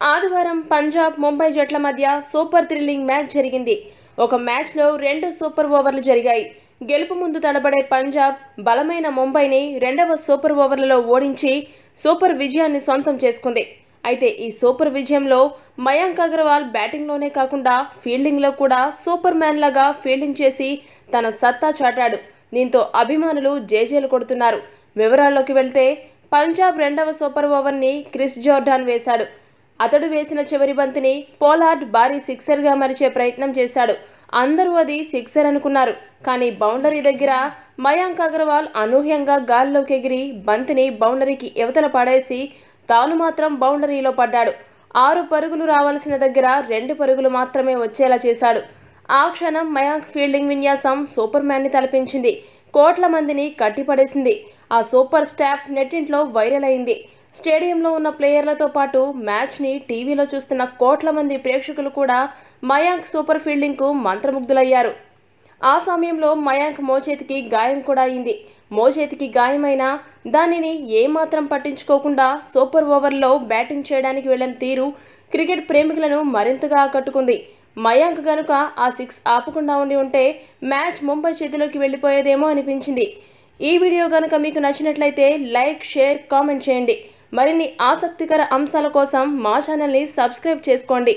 ఆదివారం పంజాబ్ ముంబై జట్ల మధ్య సూపర్ థ్రిల్లింగ్ మ్యాచ్ జరిగింది. ఒక మ్యాచ్లో రెండు సూపర్ ఓవర్లు జరిగాయి. గెలుపు ముందు తడబడే పంజాబ్ బలమైన ముంబైని రెండవ సూపర్ ఓవర్లలో ఓడించి సూపర్ విజయాన్ని సొంతం చేసుకుంది. అయితే ఈ సూపర్ విజయంలో మయాంక్ అగర్వాల్ బ్యాటింగ్లోనే కాకుండా ఫీల్డింగ్లో కూడా సూపర్ మ్యాన్ లాగా ఫీల్డింగ్ చేసి తన సత్తా చాటాడు. దీంతో అభిమానులు జేజేలు కొడుతున్నారు. వివరాల్లోకి వెళ్తే పంజాబ్ రెండవ సూపర్ ఓవర్ని క్రిస్ జోర్డాన్ వేశాడు. అతడు వేసిన చివరి బంతిని పోలార్డ్ భారీ సిక్సర్గా మరిచే ప్రయత్నం చేశాడు. అందరూ అది సిక్సర్ అనుకున్నారు. కానీ బౌండరీ దగ్గర మయాంక్ అగర్వాల్ అనూహ్యంగా గాల్లోకి ఎగిరి బంతిని బౌండరీకి యువతల పడేసి తాను మాత్రం బౌండరీలో పడ్డాడు. ఆరు పరుగులు రావాల్సిన దగ్గర రెండు పరుగులు మాత్రమే వచ్చేలా చేశాడు. ఆ క్షణం మయాంక్ ఫీల్డింగ్ విన్యాసం సూపర్ మ్యాన్ని తలపించింది. కోట్ల మందిని కట్టిపడేసింది. ఆ సూపర్ స్టాప్ నెట్టింట్లో వైరల్ అయింది. స్టేడియంలో ఉన్న ప్లేయర్లతో పాటు మ్యాచ్ని టీవీలో చూస్తున్న కోట్ల మంది ప్రేక్షకులు కూడా మయాంక్ సూపర్ ఫీల్డింగ్కు మంత్రముగ్ధులయ్యారు. ఆ సమయంలో మయాంక్ మోచేతికి గాయం కూడా అయింది. మోచేతికి గాయమైనా దానిని ఏమాత్రం పట్టించుకోకుండా సూపర్ ఓవర్లో బ్యాటింగ్ చేయడానికి వెళ్ళిన తీరు క్రికెట్ ప్రేమికులను మరింతగా ఆకట్టుకుంది. మయాంక్ గనుక ఆ సిక్స్ ఆపకుండా ఉండి ఉంటే మ్యాచ్ ముంబై చేతిలోకి వెళ్ళిపోయేదేమో అనిపించింది. ఈ వీడియో గనుక మీకు నచ్చినట్లయితే లైక్ షేర్ కామెంట్ చేయండి. మరిన్ని ఆసక్తికర అంశాల కోసం మా ఛానల్ని సబ్స్క్రైబ్ చేసుకోండి.